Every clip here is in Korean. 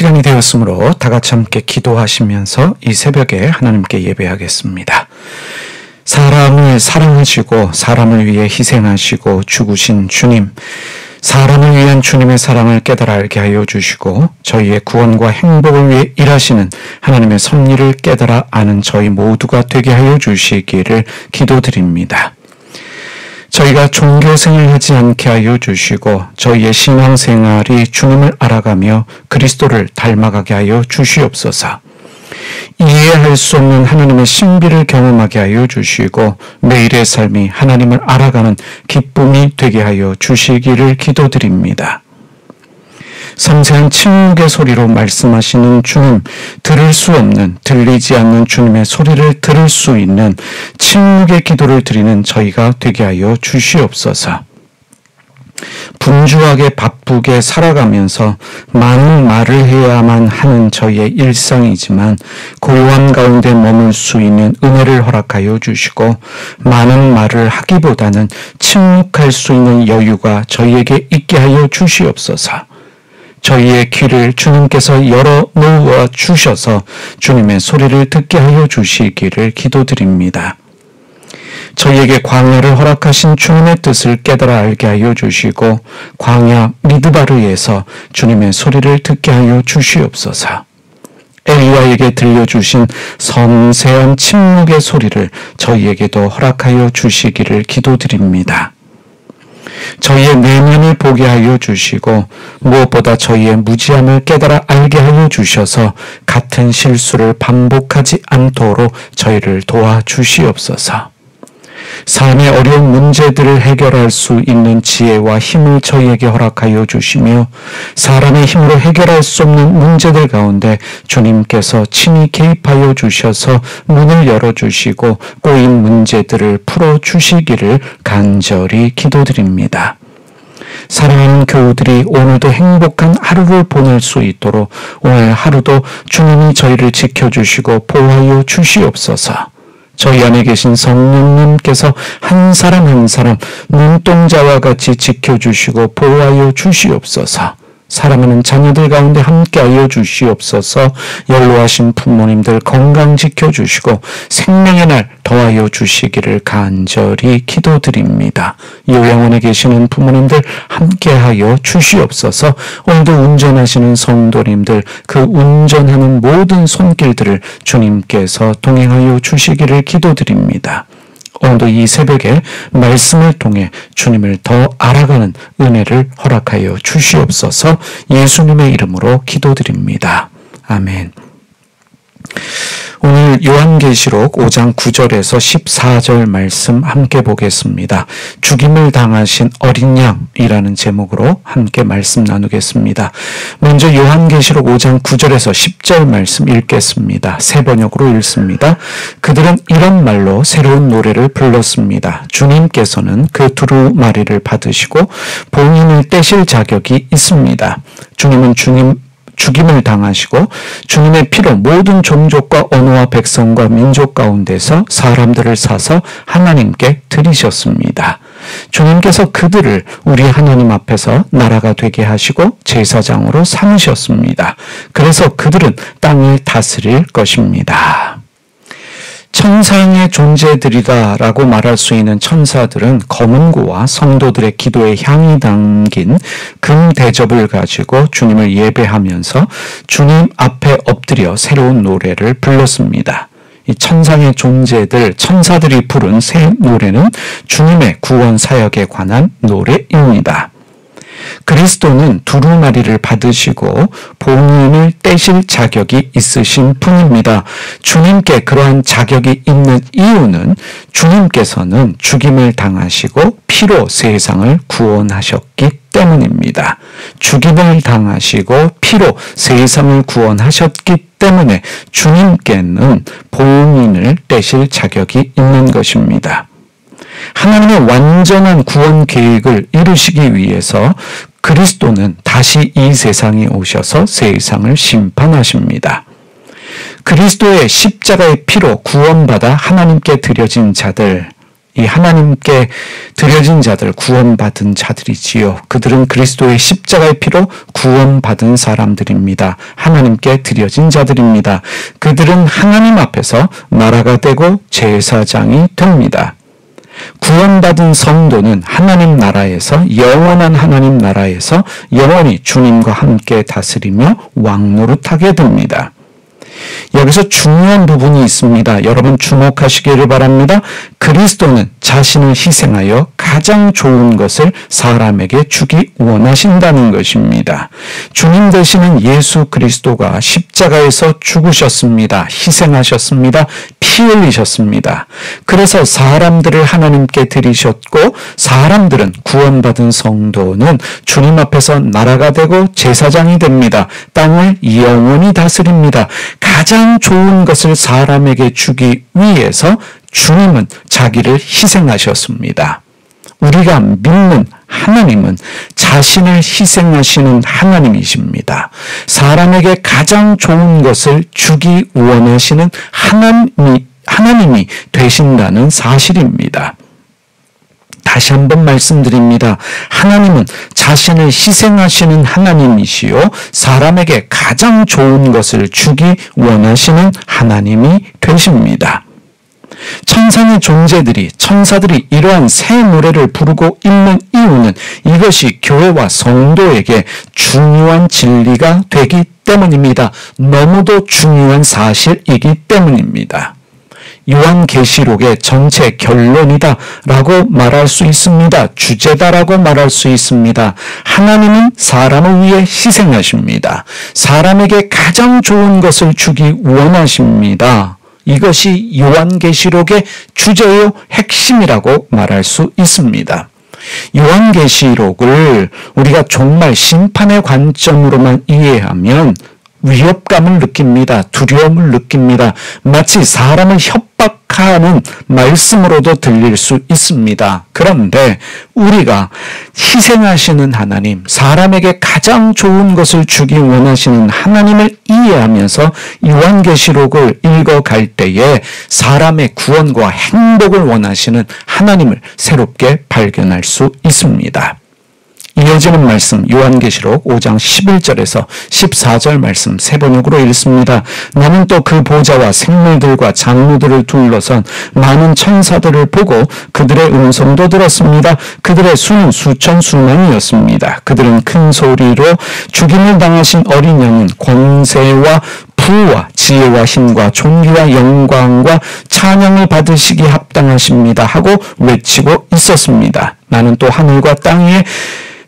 시간이 되었으므로 다 같이 함께 기도하시면서 이 새벽에 하나님께 예배하겠습니다. 사람을 사랑하시고 사람을 위해 희생하시고 죽으신 주님, 사람을 위한 주님의 사랑을 깨달아 알게 하여 주시고 저희의 구원과 행복을 위해 일하시는 하나님의 섭리를 깨달아 아는 저희 모두가 되게 하여 주시기를 기도드립니다. 저희가 종교생을 하지 않게 하여 주시고 저희의 신앙생활이 주님을 알아가며 그리스도를 닮아가게 하여 주시옵소서. 이해할 수 없는 하나님의 신비를 경험하게 하여 주시고 매일의 삶이 하나님을 알아가는 기쁨이 되게 하여 주시기를 기도드립니다. 섬세한 침묵의 소리로 말씀하시는 주님, 들을 수 없는, 들리지 않는 주님의 소리를 들을 수 있는 침묵의 기도를 드리는 저희가 되게 하여 주시옵소서. 분주하게 바쁘게 살아가면서 많은 말을 해야만 하는 저희의 일상이지만 고요함 가운데 머물 수 있는 은혜를 허락하여 주시고 많은 말을 하기보다는 침묵할 수 있는 여유가 저희에게 있게 하여 주시옵소서. 저희의 귀를 주님께서 열어 놓아 주셔서 주님의 소리를 듣게 하여 주시기를 기도드립니다. 저희에게 광야를 허락하신 주님의 뜻을 깨달아 알게 하여 주시고 광야 미드바르에서 주님의 소리를 듣게 하여 주시옵소서. 엘리야에게 들려주신 섬세한 침묵의 소리를 저희에게도 허락하여 주시기를 기도드립니다. 저희의 내면을 보게 하여 주시고 무엇보다 저희의 무지함을 깨달아 알게 하여 주셔서 같은 실수를 반복하지 않도록 저희를 도와 주시옵소서. 삶의 어려운 문제들을 해결할 수 있는 지혜와 힘을 저희에게 허락하여 주시며 사람의 힘으로 해결할 수 없는 문제들 가운데 주님께서 친히 개입하여 주셔서 문을 열어주시고 꼬인 문제들을 풀어주시기를 간절히 기도드립니다. 사랑하는 교우들이 오늘도 행복한 하루를 보낼 수 있도록 오늘 하루도 주님이 저희를 지켜주시고 보호하여 주시옵소서. 저희 안에 계신 성령님께서 한 사람 한 사람 눈동자와 같이 지켜주시고 보호하여 주시옵소서. 사랑하는 자녀들 가운데 함께하여 주시옵소서 연로하신 부모님들 건강 지켜주시고 생명의 날 더하여 주시기를 간절히 기도드립니다. 요양원에 계시는 부모님들 함께하여 주시옵소서 오늘도 운전하시는 성도님들 그 운전하는 모든 손길들을 주님께서 동행하여 주시기를 기도드립니다. 오늘도 이 새벽에 말씀을 통해 주님을 더 알아가는 은혜를 허락하여 주시옵소서 예수님의 이름으로 기도드립니다. 아멘. 오늘 요한계시록 5장 9절에서 14절 말씀 함께 보겠습니다. 죽임을 당하신 어린 양이라는 제목으로 함께 말씀 나누겠습니다. 먼저 요한계시록 5장 9절에서 10절 말씀 읽겠습니다. 세 번역으로 읽습니다. 그들은 이런 말로 새로운 노래를 불렀습니다. 주님께서는 그 두루마리를 받으시고 본인을 떼실 자격이 있습니다. 주님은 주님 죽임을 당하시고 주님의 피로 모든 종족과 언어와 백성과 민족 가운데서 사람들을 사서 하나님께 드리셨습니다. 주님께서 그들을 우리 하나님 앞에서 나라가 되게 하시고 제사장으로 삼으셨습니다. 그래서 그들은 땅을 다스릴 것입니다. 천상의 존재들이다라고 말할 수 있는 천사들은 검은고와 성도들의 기도에 향이 담긴 금 대접을 가지고 주님을 예배하면서 주님 앞에 엎드려 새로운 노래를 불렀습니다. 이 천상의 존재들, 천사들이 부른 새 노래는 주님의 구원 사역에 관한 노래입니다. 그리스도는 두루마리를 받으시고 본인을 떼실 자격이 있으신 분입니다. 주님께 그러한 자격이 있는 이유는 주님께서는 죽임을 당하시고 피로 세상을 구원하셨기 때문입니다. 죽임을 당하시고 피로 세상을 구원하셨기 때문에 주님께는 본인을 떼실 자격이 있는 것입니다. 하나님의 완전한 구원 계획을 이루시기 위해서 그리스도는 다시 이 세상에 오셔서 세상을 심판하십니다. 그리스도의 십자가의 피로 구원받아 하나님께 드려진 자들, 이 하나님께 드려진 자들, 구원받은 자들이지요. 그들은 그리스도의 십자가의 피로 구원받은 사람들입니다. 하나님께 드려진 자들입니다. 그들은 하나님 앞에서 나라가 되고 제사장이 됩니다. 구원받은 성도는 하나님 나라에서 영원한 하나님 나라에서 영원히 주님과 함께 다스리며 왕노릇하게 됩니다. 여기서 중요한 부분이 있습니다. 여러분 주목하시기를 바랍니다. 그리스도는 자신을 희생하여 가장 좋은 것을 사람에게 주기 원하신다는 것입니다. 주님 되시는 예수 그리스도가 십자가에서 죽으셨습니다. 희생하셨습니다. 피 흘리셨습니다. 그래서 사람들을 하나님께 드리셨고 사람들은 구원받은 성도는 주님 앞에서 나라가 되고 제사장이 됩니다. 땅을 영원히 다스립니다. 가장 좋은 것을 사람에게 주기 위해서 주님은 자기를 희생하셨습니다. 우리가 믿는 하나님은 자신을 희생하시는 하나님이십니다. 사람에게 가장 좋은 것을 주기 원하시는 하나님이, 하나님이 되신다는 사실입니다. 다시 한번 말씀드립니다. 하나님은 자신을 희생하시는 하나님이시요. 사람에게 가장 좋은 것을 주기 원하시는 하나님이 되십니다. 천상의 존재들이 천사들이 이러한 새 노래를 부르고 있는 이유는 이것이 교회와 성도에게 중요한 진리가 되기 때문입니다. 너무도 중요한 사실이기 때문입니다. 요한계시록의 전체 결론이다 라고 말할 수 있습니다. 주제다라고 말할 수 있습니다. 하나님은 사람을 위해 희생하십니다. 사람에게 가장 좋은 것을 주기 원하십니다. 이것이 요한계시록의 주제요 핵심이라고 말할 수 있습니다. 요한계시록을 우리가 정말 심판의 관점으로만 이해하면 위협감을 느낍니다. 두려움을 느낍니다. 마치 사람을 협박하는 말씀으로도 들릴 수 있습니다. 그런데 우리가 희생하시는 하나님, 사람에게 가장 좋은 것을 주기 원하시는 하나님을 이해하면서 요한계시록을 읽어갈 때에 사람의 구원과 행복을 원하시는 하나님을 새롭게 발견할 수 있습니다. 이어지는 말씀 요한계시록 5장 11절에서 14절 말씀 세 번역으로 읽습니다. 나는 또 그 보좌와 생물들과 장로들을 둘러선 많은 천사들을 보고 그들의 음성도 들었습니다. 그들의 수는 수천 수만이었습니다. 그들은 큰 소리로 죽임을 당하신 어린 양은 권세와 부와 지혜와 힘과 존귀와 영광과 찬양을 받으시기 합당하십니다 하고 외치고 있었습니다. 나는 또 하늘과 땅 위에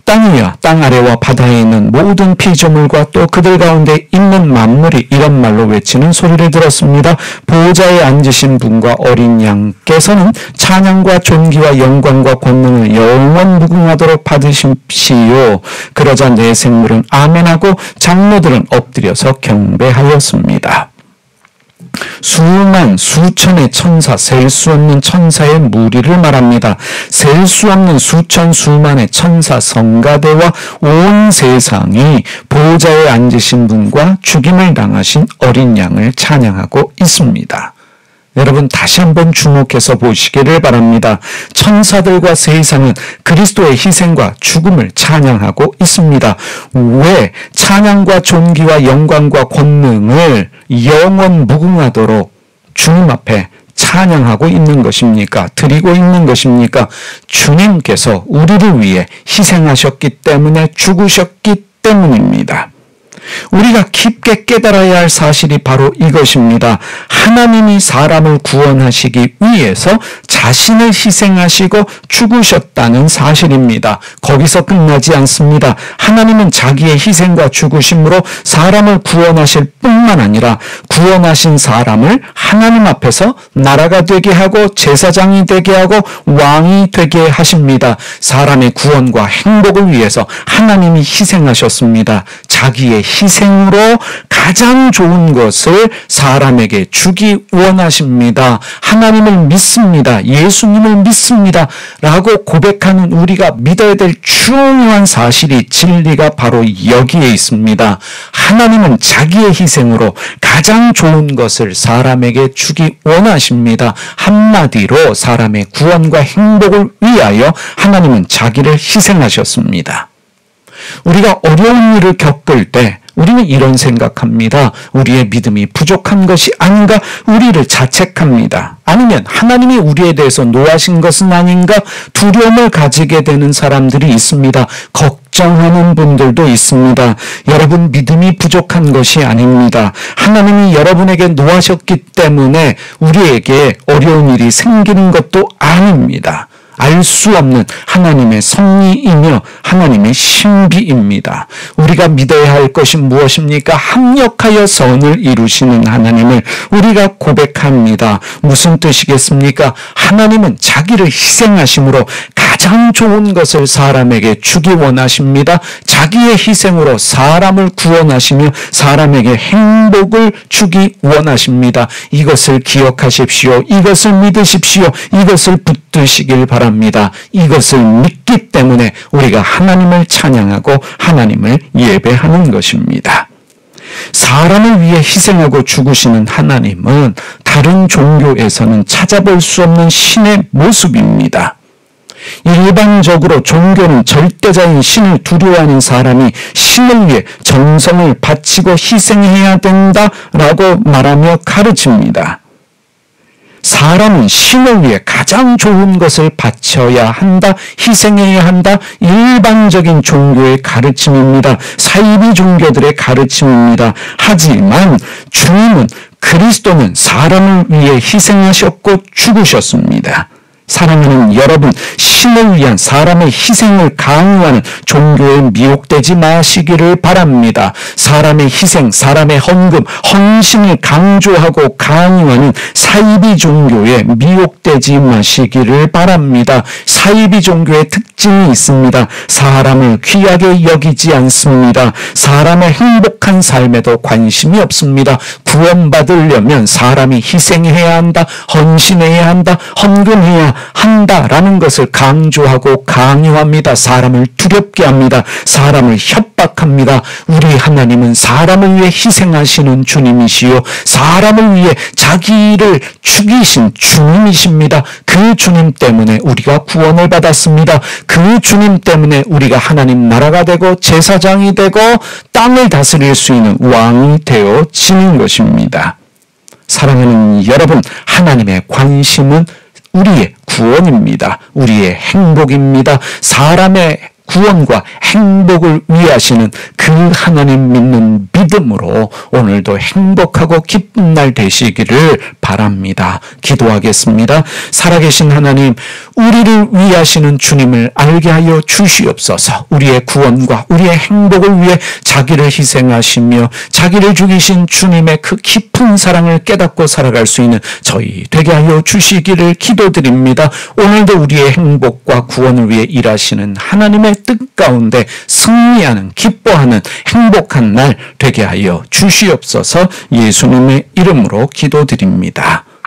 땅이여 땅 아래와 바다에 있는 모든 피조물과 또 그들 가운데 있는 만물이 이런 말로 외치는 소리를 들었습니다. 보호자에 앉으신 분과 어린 양께서는 찬양과 존귀와 영광과 권능을 영원 무궁하도록 받으십시오. 그러자 내 생물은 아멘하고 장로들은 엎드려서 경배하였습니다. 수 만 수천의 천사 셀 수 없는 천사의 무리를 말합니다. 셀 수 없는 수천 수만의 천사 성가대와 온 세상이 보좌에 앉으신 분과 죽임을 당하신 어린 양을 찬양하고 있습니다. 여러분 다시 한번 주목해서 보시기를 바랍니다. 천사들과 세상은 그리스도의 희생과 죽음을 찬양하고 있습니다. 왜 찬양과 존귀와 영광과 권능을 영원 무궁하도록 주님 앞에 찬양하고 있는 것입니까? 드리고 있는 것입니까? 주님께서 우리를 위해 희생하셨기 때문에 죽으셨기 때문입니다. 우리가 깊게 깨달아야 할 사실이 바로 이것입니다. 하나님이 사람을 구원하시기 위해서 자신을 희생하시고 죽으셨다는 사실입니다. 거기서 끝나지 않습니다. 하나님은 자기의 희생과 죽으심으로 사람을 구원하실 뿐만 아니라 구원하신 사람을 하나님 앞에서 나라가 되게 하고 제사장이 되게 하고 왕이 되게 하십니다. 사람의 구원과 행복을 위해서 하나님이 희생하셨습니다. 자기의 희생으로 가장 좋은 것을 사람에게 주기 원하십니다. 하나님을 믿습니다. 예수님을 믿습니다. 라고 고백하는 우리가 믿어야 될 중요한 사실이 진리가 바로 여기에 있습니다. 하나님은 자기의 희생으로 가장 좋은 것을 사람에게 주기 원하십니다. 한마디로 사람의 구원과 행복을 위하여 하나님은 자기를 희생하셨습니다. 우리가 어려운 일을 겪을 때 우리는 이런 생각합니다. 우리의 믿음이 부족한 것이 아닌가? 우리를 자책합니다. 아니면 하나님이 우리에 대해서 노하신 것은 아닌가? 두려움을 가지게 되는 사람들이 있습니다. 걱정하는 분들도 있습니다. 여러분 믿음이 부족한 것이 아닙니다. 하나님이 여러분에게 노하셨기 때문에 우리에게 어려운 일이 생기는 것도 아닙니다. 알 수 없는 하나님의 섭리이며 하나님의 신비입니다. 우리가 믿어야 할 것이 무엇입니까? 합력하여 선을 이루시는 하나님을 우리가 고백합니다. 무슨 뜻이겠습니까? 하나님은 자기를 희생하심으로 가장 좋은 것을 사람에게 주기 원하십니다. 자기의 희생으로 사람을 구원하시며 사람에게 행복을 주기 원하십니다. 이것을 기억하십시오. 이것을 믿으십시오. 이것을 붙드시길 바랍니다. 합니다. 이것을 믿기 때문에 우리가 하나님을 찬양하고 하나님을 예배하는 것입니다. 사람을 위해 희생하고 죽으시는 하나님은 다른 종교에서는 찾아볼 수 없는 신의 모습입니다. 일반적으로 종교는 절대자인 신을 두려워하는 사람이 신을 위해 정성을 바치고 희생해야 된다라고 말하며 가르칩니다. 사람은 신을 위해 가장 좋은 것을 바쳐야 한다, 희생해야 한다. 일반적인 종교의 가르침입니다. 사이비 종교들의 가르침입니다. 하지만 주님은 그리스도는 사람을 위해 희생하셨고 죽으셨습니다. 사랑하는 여러분, 신을 위한 사람의 희생을 강요하는 종교에 미혹되지 마시기를 바랍니다. 사람의 희생, 사람의 헌금, 헌신을 강조하고 강요하는 사이비 종교에 미혹되지 마시기를 바랍니다. 사이비 종교의 특징이 있습니다. 사람을 귀하게 여기지 않습니다. 사람의 행복한 삶에도 관심이 없습니다. 구원받으려면 사람이 희생해야 한다, 헌신해야 한다, 헌금해야 한다라는 것을 강조하고 강요합니다. 사람을 두렵게 합니다. 사람을 협박합니다. 우리 하나님은 사람을 위해 희생하시는 주님이시요. 사람을 위해 자기를 죽이신 주님이십니다. 그 주님 때문에 우리가 구원을 받았습니다. 그 주님 때문에 우리가 하나님 나라가 되고 제사장이 되고 땅을 다스릴 수 있는 왕이 되어지는 것입니다. 사랑하는 여러분, 하나님의 관심은 우리의 구원입니다. 우리의 행복입니다. 사람의 구원과 행복을 위하시는 그 하나님 믿는 믿음으로 오늘도 행복하고 기쁜 날 되시기를 바랍니다. 기도하겠습니다. 살아계신 하나님, 우리를 위하시는 주님을 알게 하여 주시옵소서. 우리의 구원과 우리의 행복을 위해 자기를 희생하시며 자기를 죽이신 주님의 그 깊은 사랑을 깨닫고 살아갈 수 있는 저희 되게 하여 주시기를 기도드립니다. 오늘도 우리의 행복과 구원을 위해 일하시는 하나님의 뜻 가운데 승리하는 기뻐하는 행복한 날 되게 하여 주시옵소서 예수님의 이름으로 기도드립니다.